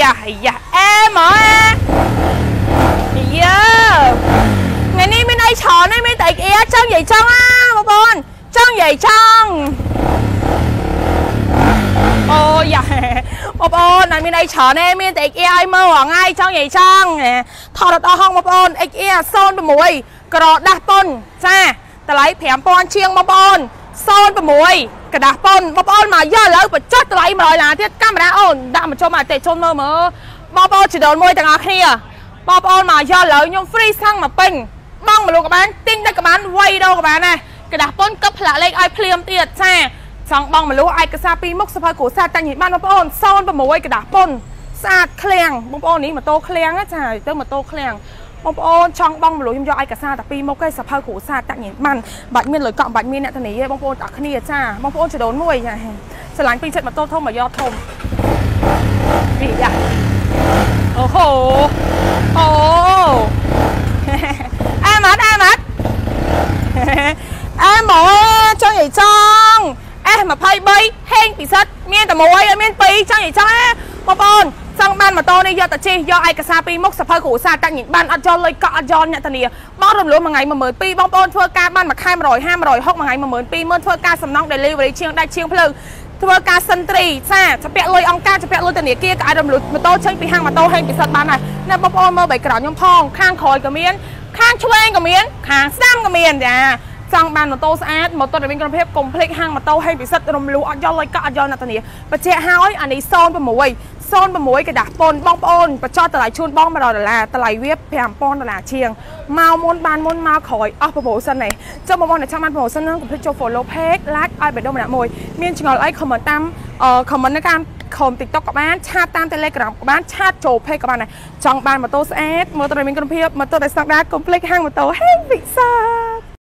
យ៉ាយ៉ាអេម៉ាយ៉ាថ្ងៃនេះមានអីច្រើនទេមានតែអីចង់និយាយចង់អាបងប្អូនចង់និយាយចង់អូយ៉ាបងប្អូនអត់មានអីច្រើនទេមានតែ XR ឲ្យមើលរងាយចង់និយាយចង់ថតរត់អស់ហងបងប្អូន XR 06ក្រដាស់ពុនចាតម្លៃ5000ជាងបងប្អូន06ក្រដាស់ពុនបងប្អូនមកយកឥឡូវបញ្100ឡានទៀតកាមេរ៉ាអូនដាក់មកចុះមកអតិជនមើលមើលបងប្អូនជីដូនមួយទាំងអស់គ្នាបងប្អូនមកយកឥឡូវខ្ញុំ free សាំងមកពេញបងមលុកបានទិញតែក្បានវាយដោក្បានណាกระดาษប៉ុនកឹបផ្លាកលេខឲ្យភ្លាមទៀតចាចង់បងមលុឯកសារពីរមុខសភៅគ្រូសាស្ត្រតាំងញីបានបងប្អូន06กระดาษប៉ុនស្អាតឃ្លាំងបងប្អូននេះម៉ូតូឃ្លាំងចាទៅម៉ូតូឃ្លាំងបងប្អូនចង់បងមលុខ្ញុំយកឯកសារតែពីរមុខឯសភៅគ្រូសាស្ត្រតាក់ញ៉ាំបានបាច់មានលុយកក់បាច់មានអ្នកធានាទេបងប្អូនទាំងគ្នាចាបងប្អូនចដូនមួយចា ស្រឡាញ់ពីចិត្តម៉ូតូធំមកយកធំនេះយ៉ាអូហូអូអែម៉ាត់អែម៉ាត់អែមកចង់និយាយចង់អេ23 ហេងពិសិដ្ឋមានតែមួយអត់មានពីរចង់និយាយចង់ណាបងប្អូនចង់បានម៉ូតូនេះយកទៅជិះយកឯកសារពីមុខសភៅគ្រូសាស្ត្រកាច់ញិនបានអត់យកលុយកក់អត់យកអ្នកធានាបងរំលោះមួយថ្ងៃ12000បងប្អូនធ្វើការបានមួយខែ150 160មួយថ្ងៃ12000ធ្វើការសំណង delivery ជាងដាច់ជាងភ្លើង ធ្វើការសិនទ្រីសាច្បាក់លុយអង្គការច្បាក់លុយធនាគារក៏អាចរំលោភម៉ូតូចេញពីហាងម៉ូតូហេងពិសិដ្ឋបានដែរណាបងប្អូនមើលបីក្រខ្ញុំផងខាងក្រោយក៏មានខាងឆ្វេងក៏មានខាងស្ដាំក៏មានចាចង់បានម៉ូតូស្អាតម៉ូតូដែលមានគុណភាពកុំភ្លេចហាងម៉ូតូហេងពិសិដ្ឋរំលោះអត់យកលុយកក់អត់យកអ្នកធានាបញ្ជាក់ហើយអានេះ06 06កដាស់ពុនបងប្អូនបញ្ចុះតម្លៃជូនបង100ដុល្លារតម្លៃវា5000ដុល្លារជាងមកមុនបានមុនមកក្រោយអស់ប្រម៉ូសិននេះ ចុះបងប្អូនដែលចង់បាន promotion ហ្នឹងកុំភ្លេចចូល follow page like ឲ្យបេះដូងម្នាក់មួយមានឆ្ងល់អី comment តាម comment នៅតាមខម TikTok ក៏បានឆាតតាម Telegram ក៏បានឆាតចូល page ក៏បានដែរចង់បានម៉ូតូស្អាតម៉ូតូដែលមានគុណភាពម៉ូតូដែលស្តង់ដារកុំភ្លេចហាងម៉ូតូហេងពិសា